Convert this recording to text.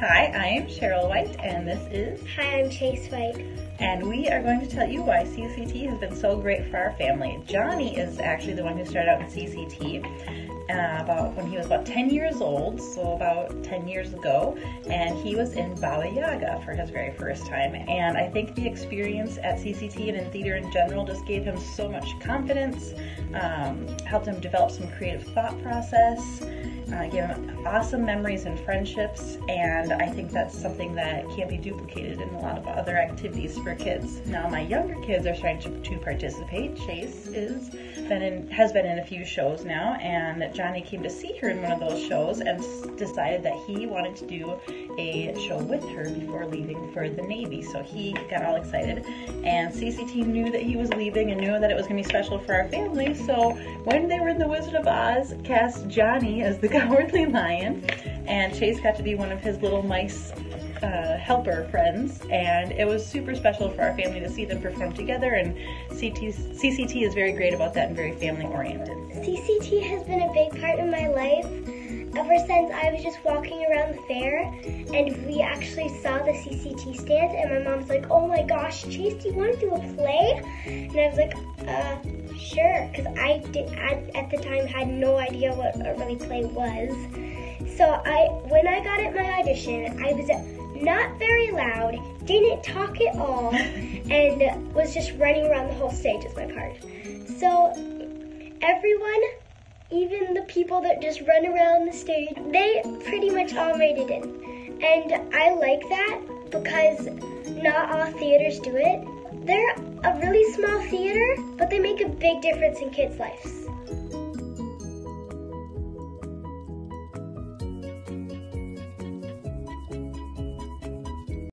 Hi, I am Cheryl White, and this is. Hi, I'm Chase White. And we are going to tell you why CCT has been so great for our family. Johnny is actually the one who started out in CCT uh, about when he was about 10 years old, so about 10 years ago, and he was in Baba Yaga for his very first time. And I think the experience at CCT and in theater in general just gave him so much confidence, um, helped him develop some creative thought process uh, give awesome memories and friendships, and I think that's something that can't be duplicated in a lot of other activities for kids. Now, my younger kids are starting to, to participate. Chase is been in, has been in a few shows now, and Johnny came to see her in one of those shows and decided that he wanted to do a show with her before leaving for the Navy. So he got all excited, and CCT knew that he was leaving and knew that it was going to be special for our family. So when they were in The Wizard of Oz, cast Johnny as the Cowardly Lion, and Chase got to be one of his little mice uh, helper friends, and it was super special for our family to see them perform together. And CT, CCT is very great about that and very family oriented. CCT has been a big part of my life ever since I was just walking around the fair and we actually saw the CCT stand and my mom's like, oh my gosh, Chase, do you want to do a play? And I was like, uh, sure, because I did at, at the time had no idea what a really play was. So I, when I got it audition, I was not very loud, didn't talk at all, and was just running around the whole stage as my part. So everyone, even the people that just run around the stage, they pretty much all made it in. And I like that because not all theaters do it. They're a really small theater, but they make a big difference in kids' lives.